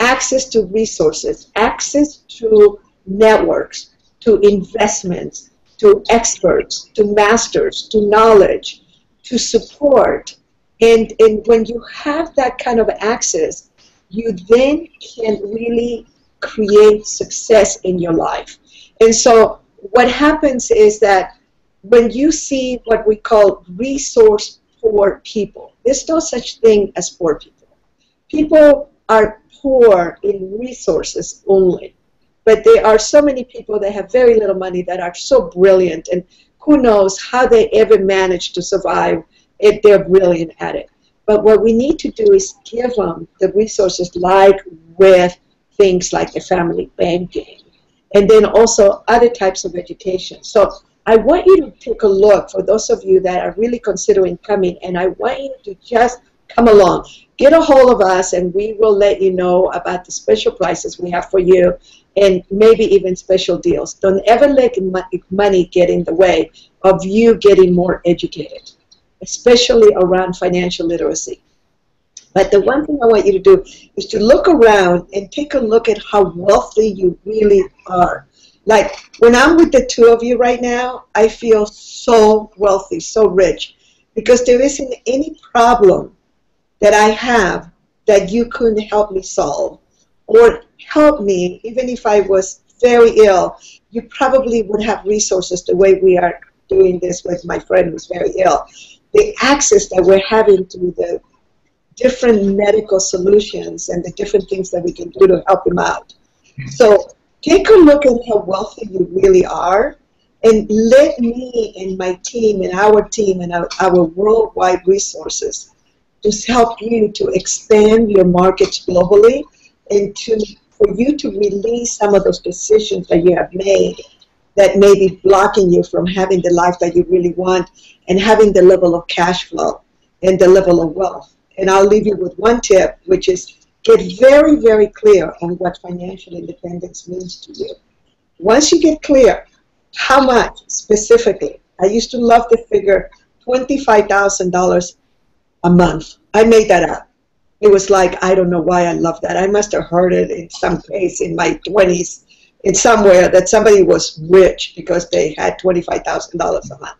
access to resources, access to networks, to investments, to experts, to masters, to knowledge, to support. And, and when you have that kind of access, you then can really create success in your life. And so what happens is that when you see what we call resource poor people. There's no such thing as poor people. People are poor in resources only. But there are so many people that have very little money that are so brilliant, and who knows how they ever manage to survive if they're brilliant at it. But what we need to do is give them the resources like with things like the family banking and then also other types of education. So I want you to take a look for those of you that are really considering coming, and I want you to just come along. Get a hold of us, and we will let you know about the special prices we have for you and maybe even special deals. Don't ever let money get in the way of you getting more educated, especially around financial literacy. But the one thing I want you to do is to look around and take a look at how wealthy you really are. Like when I'm with the two of you right now, I feel so wealthy, so rich, because there isn't any problem that I have that you couldn't help me solve or help me, even if I was very ill. You probably would have resources the way we are doing this with my friend who's very ill. The access that we're having to the different medical solutions and the different things that we can do to help him out. So take a look at how wealthy you really are and let me and my team and our team and our, our worldwide resources just help you to expand your markets globally and to for you to release some of those decisions that you have made that may be blocking you from having the life that you really want and having the level of cash flow and the level of wealth. And I'll leave you with one tip, which is get very, very clear on what financial independence means to you. Once you get clear, how much specifically? I used to love the figure $25,000 a month. I made that up. It was like, I don't know why I love that. I must have heard it in some place in my 20s, in somewhere, that somebody was rich because they had $25,000 a month.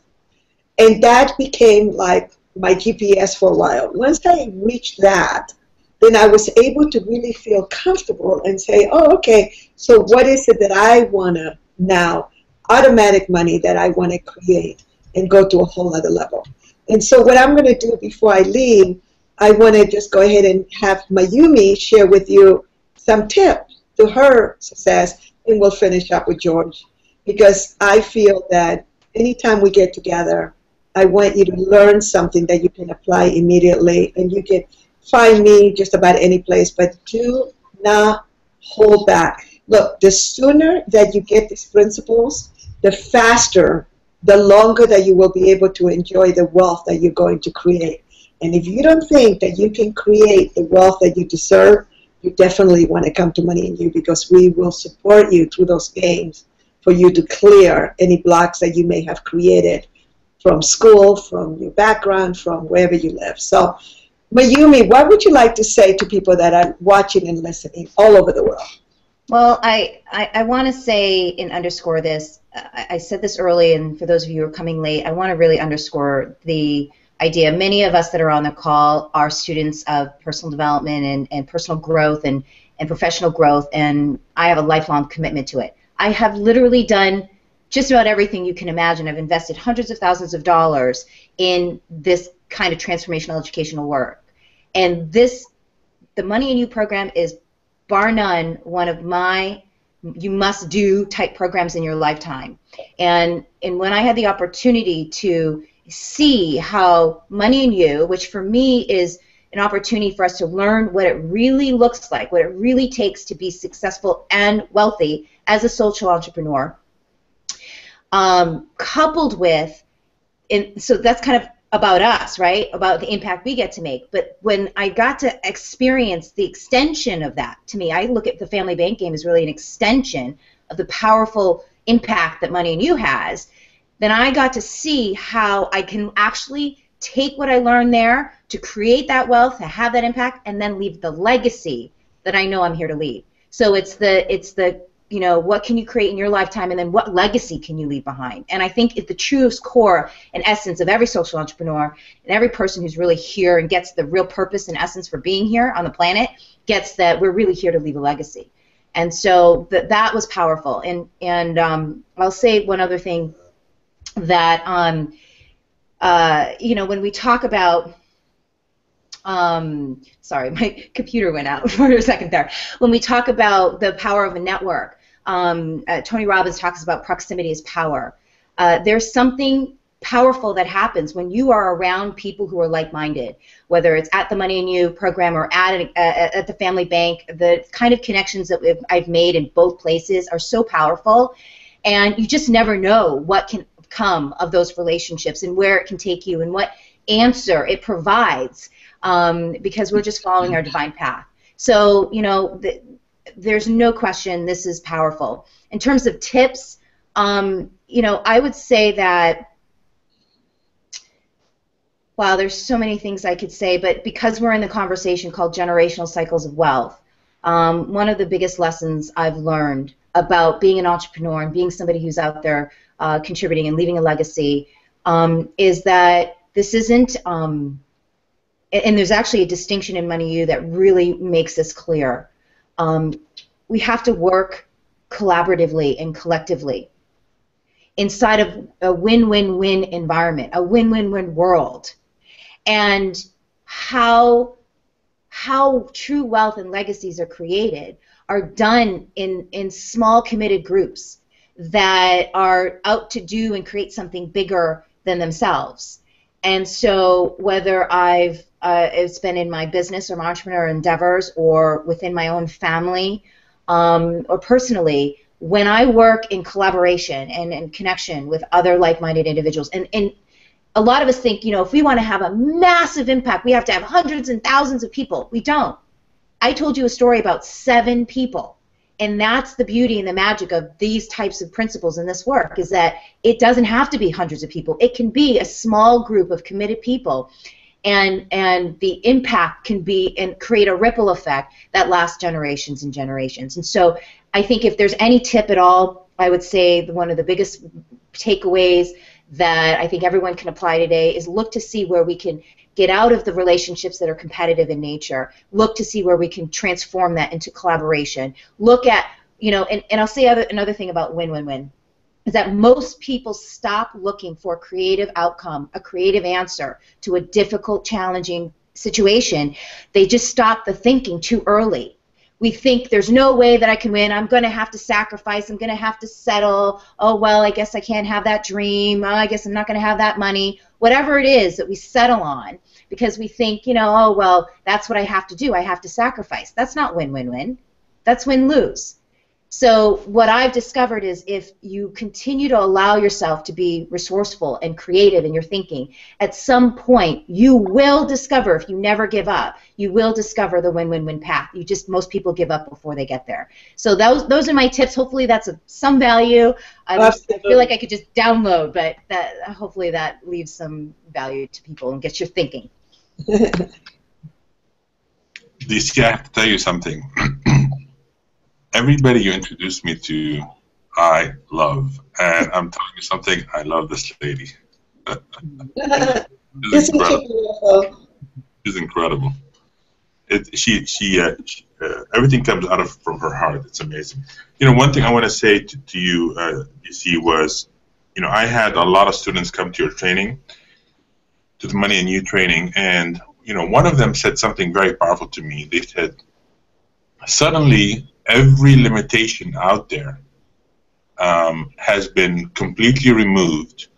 And that became like my GPS for a while. Once I reached that, then I was able to really feel comfortable and say, oh, okay, so what is it that I want to now, automatic money that I want to create and go to a whole other level. And so what I'm going to do before I leave, I want to just go ahead and have Mayumi share with you some tips to her success, and we'll finish up with George. Because I feel that anytime we get together, I want you to learn something that you can apply immediately, and you can find me just about any place, but do not hold back. Look, the sooner that you get these principles, the faster, the longer that you will be able to enjoy the wealth that you're going to create. And if you don't think that you can create the wealth that you deserve, you definitely want to come to Money and You because we will support you through those games for you to clear any blocks that you may have created from school, from your background, from wherever you live. So, Mayumi, what would you like to say to people that are watching and listening all over the world? Well, I, I, I want to say and underscore this. I, said this early, and for those of you who are coming late, I want to really underscore the idea. Many of us that are on the call are students of personal development and, and personal growth and, and professional growth, and I have a lifelong commitment to it. I have literally done just about everything you can imagine. I've invested hundreds of thousands of dollars in this kind of transformational educational work. And this, the Money and You program is bar none one of my you must do type programs in your lifetime. And and when I had the opportunity to see how Money and You, which for me is an opportunity for us to learn what it really looks like, what it really takes to be successful and wealthy as a social entrepreneur, um, coupled with, and so that's kind of about us, right? About the impact we get to make. But when I got to experience the extension of that, to me, I look at the family bank game as really an extension of the powerful impact that Money and You has. Then I got to see how I can actually take what I learned there to create that wealth, to have that impact, and then leave the legacy that I know I'm here to leave. So it's the it's the you know, what can you create in your lifetime, and then what legacy can you leave behind? And I think the truest core and essence of every social entrepreneur and every person who's really here and gets the real purpose and essence for being here on the planet gets that we're really here to leave a legacy. And so that that was powerful. And and um, I'll say one other thing that um, uh, you know, when we talk about um, sorry, [LAUGHS] my computer went out [LAUGHS] for a second there. When we talk about the power of a network, um, uh, Tony Robbins talks about proximity is power. Uh, there's something powerful that happens when you are around people who are like-minded, whether it's at the Money and You program or at, uh, at the Family Bank. The kind of connections that I've made in both places are so powerful, and you just never know what can come of those relationships and where it can take you and what answer it provides um, because we're just following our divine path. So, you know, the, there's no question this is powerful. In terms of tips, um, you know, I would say that wow, there's so many things I could say, but because we're in the conversation called generational cycles of wealth, um, one of the biggest lessons I've learned about being an entrepreneur and being somebody who's out there uh, contributing and leaving a legacy um, is that this isn't, um, and there's actually a distinction in Money U that really makes this clear. Um, we have to work collaboratively and collectively inside of a win-win-win environment, a win-win-win world and how how true wealth and legacies are created are done in in small committed groups that are out to do and create something bigger than themselves. And so whether I've uh, it's been in my business or my entrepreneur endeavors or within my own family um, or personally, when I work in collaboration and in connection with other like-minded individuals, and, and a lot of us think, you know, if we want to have a massive impact, we have to have hundreds and thousands of people. We don't. I told you a story about seven people. And that's the beauty and the magic of these types of principles in this work is that it doesn't have to be hundreds of people. It can be a small group of committed people and and the impact can be and create a ripple effect that lasts generations and generations. And so I think if there's any tip at all, I would say one of the biggest takeaways that I think everyone can apply today is look to see where we can get out of the relationships that are competitive in nature. Look to see where we can transform that into collaboration. Look at, you know, and, and I'll say other, another thing about win-win-win is that most people stop looking for a creative outcome, a creative answer to a difficult, challenging situation. They just stop the thinking too early we think there's no way that I can win. I'm going to have to sacrifice. I'm going to have to settle. Oh, well, I guess I can't have that dream. Oh, I guess I'm not going to have that money. Whatever it is that we settle on because we think, you know, oh, well, that's what I have to do. I have to sacrifice. That's not win win win. That's win lose. So what I've discovered is if you continue to allow yourself to be resourceful and creative in your thinking, at some point you will discover, if you never give up, you will discover the win-win-win path. You just most people give up before they get there. So those those are my tips. Hopefully that's of some value. I, feel like I could just download, but that hopefully that leaves some value to people and gets your thinking. [LAUGHS] DC, I have to tell you something. [CLEARS THROAT] everybody you introduced me to, I love. And I'm telling you something, I love this lady. [LAUGHS] She's incredible. She's incredible. It, she, she, uh, she uh, everything comes out of from her heart. It's amazing. You know, one thing I want to say to, to you, uh, DC, was, you know, I had a lot of students come to your training, to the Money and You training, and you know, one of them said something very powerful to me. They said, suddenly every limitation out there um, has been completely removed.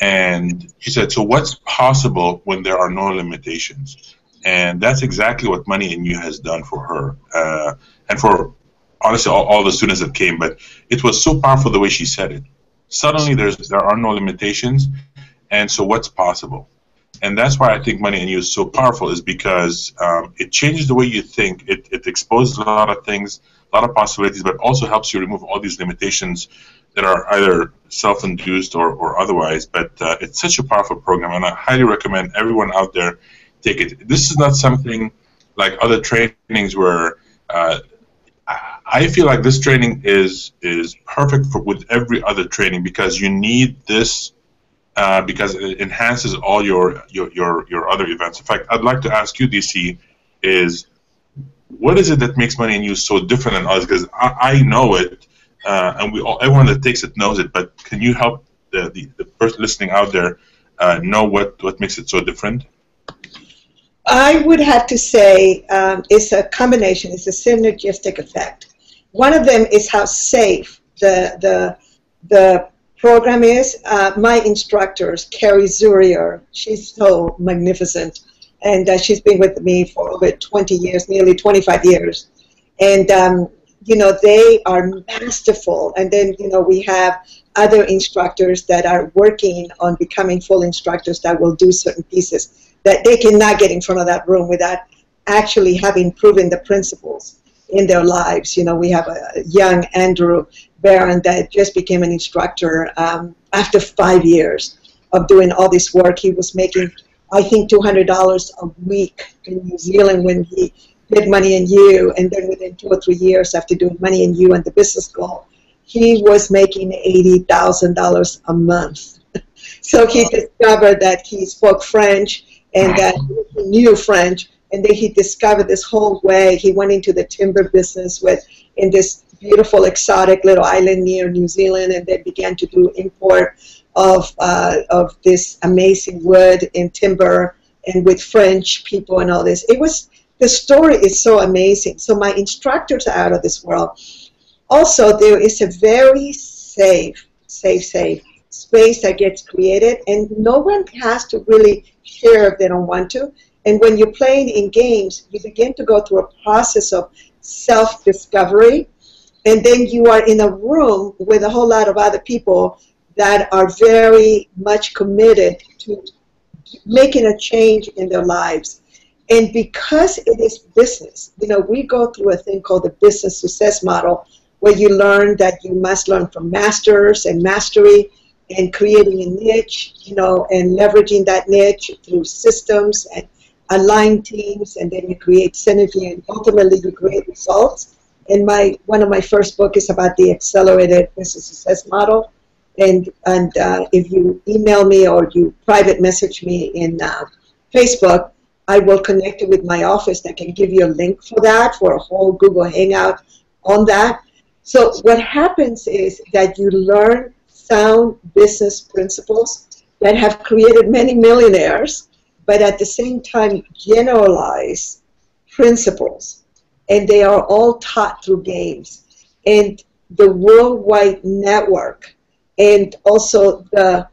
And he said, so what's possible when there are no limitations? And that's exactly what Money and You has done for her. Uh, and for, honestly, all, all, the students that came. But it was so powerful the way she said it. Suddenly, there's, there are no limitations. And so what's possible? and that's why I think Money and You is so powerful, is because um, it changes the way you think. It, it exposes a lot of things, a lot of possibilities, but also helps you remove all these limitations that are either self-induced or, or otherwise. But uh, it's such a powerful program, and I highly recommend everyone out there take it. This is not something like other trainings where uh, I feel like this training is is perfect for with every other training because you need this uh, because it enhances all your, your, your, your other events. In fact, I'd like to ask you, DC, is what is it that makes Money and You so different than us? Because I, I, know it, uh, and we all, everyone that takes it knows it. But can you help the, the, the person listening out there uh, know what, what makes it so different? I would have to say um, it's a combination, it's a synergistic effect. One of them is how safe the, the, the program is. Uh, my instructors, Carrie Zurier, she's so magnificent, and uh, she's been with me for over 20 years, nearly 25 years. And, um, you know, they are masterful. And then, you know, we have other instructors that are working on becoming full instructors that will do certain pieces that they cannot get in front of that room without actually having proven the principles in their lives. You know, we have a young Andrew Barron that just became an instructor um, after five years of doing all this work. He was making, I think, $200 a week in New Zealand when he did Money and You, and then within two or three years after doing Money and You and the business goal, he was making $80,000 a month. [LAUGHS] so he discovered that he spoke French and that he knew French, and then he discovered this whole way. He went into the timber business with in this beautiful, exotic little island near New Zealand, and they began to do import of uh, of this amazing wood and timber, and with French people and all this. It was the story is so amazing. So my instructors are out of this world. Also, there is a very safe, safe, safe space that gets created, and no one has to really share if they don't want to. And when you're playing in games, you begin to go through a process of self discovery, and then you are in a room with a whole lot of other people that are very much committed to making a change in their lives. And because it is business, you know, we go through a thing called the business success model, where you learn that you must learn from masters and mastery and creating a niche, you know, and leveraging that niche through systems and align teams, and then you create synergy, and ultimately you create results. And my one of my first book is about the Excellerated business success model. And and uh, if you email me or you private message me in uh, Facebook, I will connect you with my office that can give you a link for that for a whole Google Hangout on that. So what happens is that you learn sound business principles that have created many millionaires, but at the same time generalize principles. And they are all taught through games. And the worldwide network and also the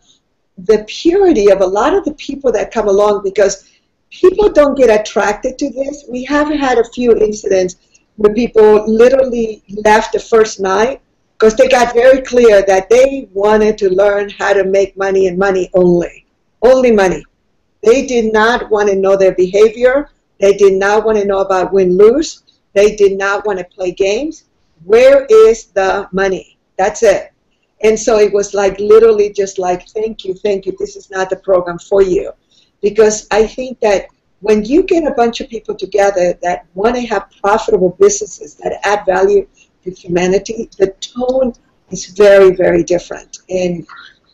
the purity of a lot of the people that come along because people don't get attracted to this. We have had a few incidents where people literally left the first night because they got very clear that they wanted to learn how to make money and money only. Only money. They did not want to know their behavior. They did not want to know about win lose. They did not want to play games. Where is the money? That's it. And so it was like literally just like, thank you, thank you. This is not the program for you. Because I think that when you get a bunch of people together that want to have profitable businesses that add value to humanity, the tone is very, very different. And,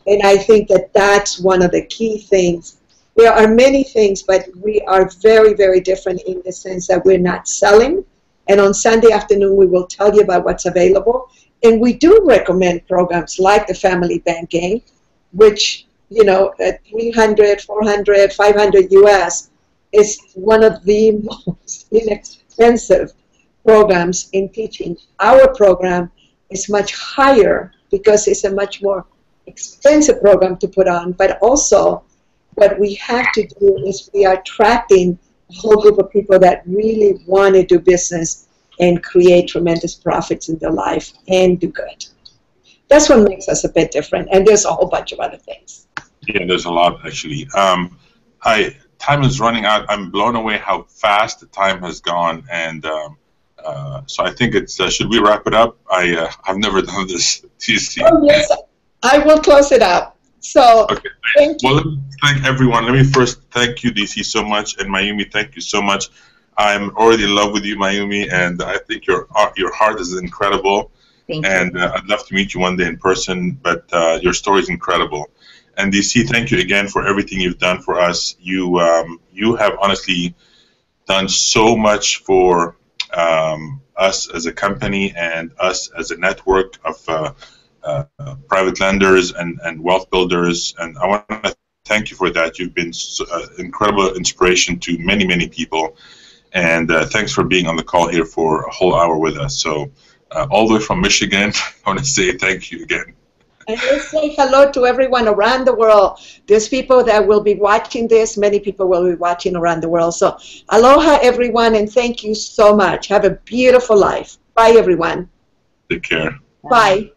and I think that that's one of the key things. There are many things, but we are very, very different in the sense that we're not selling. And on Sunday afternoon, we will tell you about what's available. And we do recommend programs like the Family Banking, which, you know, at 300, 400, 500 US is one of the [LAUGHS] most inexpensive programs in teaching. Our program is much higher because it's a much more expensive program to put on, but also what we have to do is we are attracting a whole group of people that really want to do business and create tremendous profits in their life and do good. That's what makes us a bit different, and there's a whole bunch of other things. Yeah, there's a lot actually. Um, I time is running out. I'm blown away how fast the time has gone, and um, uh, so I think it's. Uh, should we wrap it up? I uh, I've never [LAUGHS] done this. [LAUGHS] Oh yes, I will close it up. So okay. thank well, thank everyone. Let me first thank you, DC, so much, and Mayumi, thank you so much. I'm already in love with you, Mayumi, and I think your uh, your heart is incredible. Thank and you. Uh, I'd love to meet you one day in person. But uh, your story is incredible. And DC, thank you again for everything you've done for us. You um, you have honestly done so much for um, us as a company and us as a network of uh, uh, private lenders and, and wealth builders. And I want to thank you for that. You've been so, uh, incredible inspiration to many, many people. And uh, thanks for being on the call here for a whole hour with us. So, uh, all the way from Michigan, [LAUGHS] I want to say thank you again. And let's say hello to everyone around the world. There's people that will be watching this. Many people will be watching around the world. So, aloha, everyone, and thank you so much. Have a beautiful life. Bye, everyone. Take care. Bye.